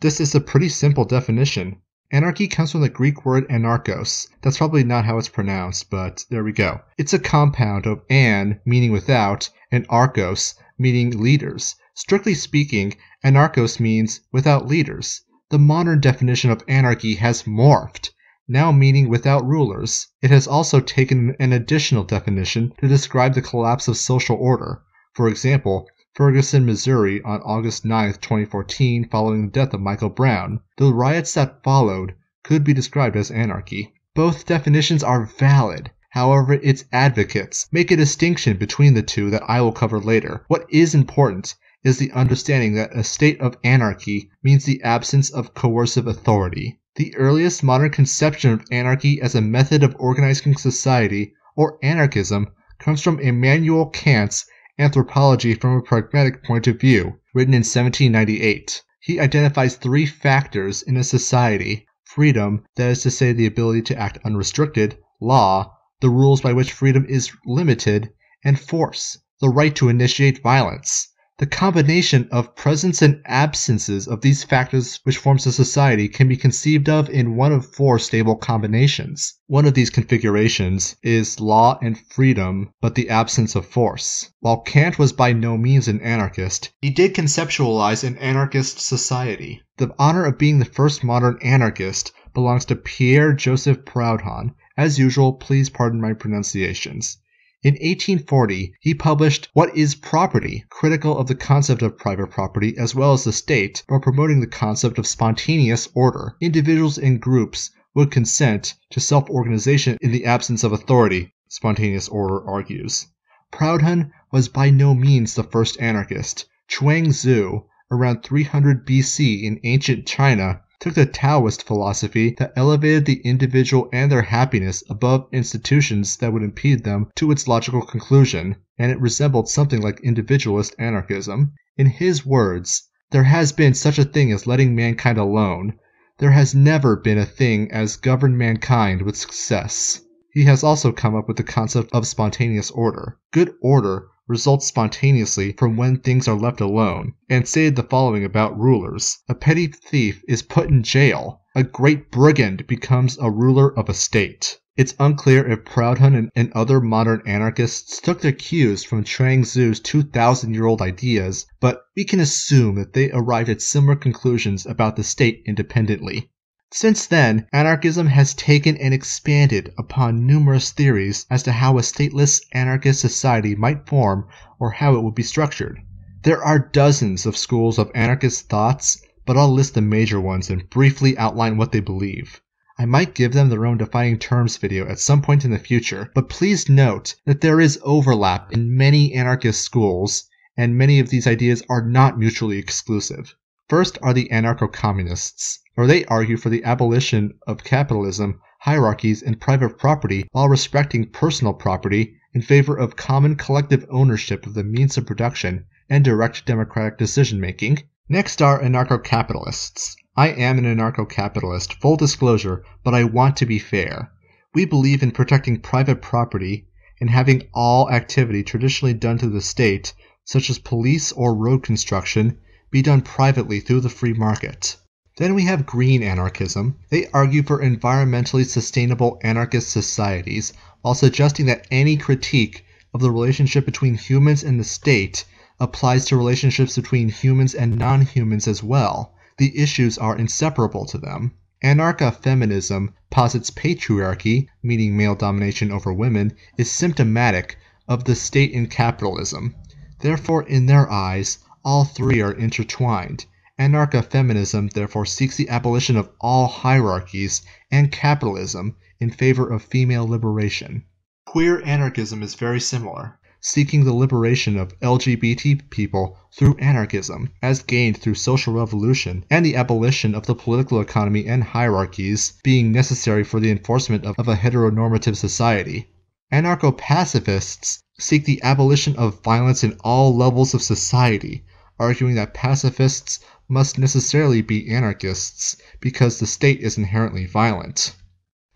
This is a pretty simple definition. Anarchy comes from the Greek word anarchos. That's probably not how it's pronounced, but there we go. It's a compound of an, meaning without, and archos, meaning leaders. Strictly speaking, anarchos means without leaders. The modern definition of anarchy has morphed, now meaning without rulers. It has also taken an additional definition to describe the collapse of social order. For example, Ferguson, Missouri on August 9, 2014, following the death of Michael Brown. The riots that followed could be described as anarchy. Both definitions are valid. However, its advocates make a distinction between the two that I will cover later. What is important is the understanding that a state of anarchy means the absence of coercive authority. The earliest modern conception of anarchy as a method of organizing society, or anarchism, comes from Immanuel Kant's Anthropology from a Pragmatic Point of View, written in 1798. He identifies three factors in a society freedom, that is to say, the ability to act unrestricted, law, the rules by which freedom is limited, and force, the right to initiate violence. The combination of presence and absences of these factors which forms a society can be conceived of in one of four stable combinations. One of these configurations is law and freedom, but the absence of force. While Kant was by no means an anarchist, he did conceptualize an anarchist society. The honor of being the first modern anarchist belongs to Pierre Joseph Proudhon. As usual, please pardon my pronunciations. In 1840, he published What is Property, critical of the concept of private property as well as the state, but promoting the concept of spontaneous order. Individuals and groups would consent to self organization in the absence of authority, spontaneous order argues. Proudhon was by no means the first anarchist. Chuang Tzu, around 300 BC in ancient China, took the Taoist philosophy that elevated the individual and their happiness above institutions that would impede them to its logical conclusion, and it resembled something like individualist anarchism. In his words, there has been such a thing as letting mankind alone. There has never been a thing as govern mankind with success. He has also come up with the concept of spontaneous order. Good order results spontaneously from when things are left alone, and stated the following about rulers A petty thief is put in jail, a great brigand becomes a ruler of a state. It's unclear if Proudhon and, and other modern anarchists took their cues from Chuang Tzu's 2,000 year old ideas, but we can assume that they arrived at similar conclusions about the state independently. Since then, anarchism has taken and expanded upon numerous theories as to how a stateless anarchist society might form or how it would be structured. There are dozens of schools of anarchist thoughts, but I'll list the major ones and briefly outline what they believe. I might give them their own defining terms video at some point in the future, but please note that there is overlap in many anarchist schools, and many of these ideas are not mutually exclusive. First are the anarcho communists, or they argue for the abolition of capitalism, hierarchies, and private property while respecting personal property in favor of common collective ownership of the means of production and direct democratic decision making. Next are anarcho capitalists. I am an anarcho capitalist, full disclosure, but I want to be fair. We believe in protecting private property and having all activity traditionally done to the state, such as police or road construction, be done privately through the free market. Then we have green anarchism. They argue for environmentally sustainable anarchist societies while suggesting that any critique of the relationship between humans and the state applies to relationships between humans and non humans as well. The issues are inseparable to them. Anarcha feminism posits patriarchy, meaning male domination over women, is symptomatic of the state in capitalism. Therefore, in their eyes, all three are intertwined. Anarcha feminism therefore seeks the abolition of all hierarchies and capitalism in favor of female liberation. Queer anarchism is very similar, seeking the liberation of LGBT people through anarchism, as gained through social revolution, and the abolition of the political economy and hierarchies being necessary for the enforcement of, a heteronormative society. Anarcho pacifists seek the abolition of violence in all levels of society, arguing that pacifists must necessarily be anarchists because the state is inherently violent.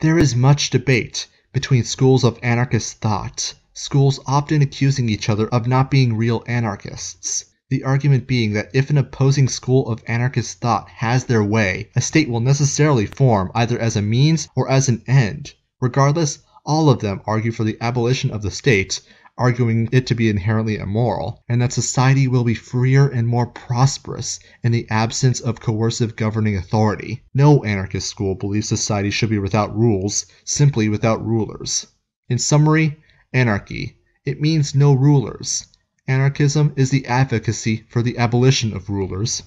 There is much debate between schools of anarchist thought, schools often accusing each other of not being real anarchists. The argument being that if an opposing school of anarchist thought has their way, a state will necessarily form either as a means or as an end. Regardless, all of them argue for the abolition of the state, arguing it to be inherently immoral, and that society will be freer and more prosperous in the absence of coercive governing authority. No anarchist school believes society should be without rules, simply without rulers. In summary, anarchy. It means no rulers. Anarchism is the advocacy for the abolition of rulers.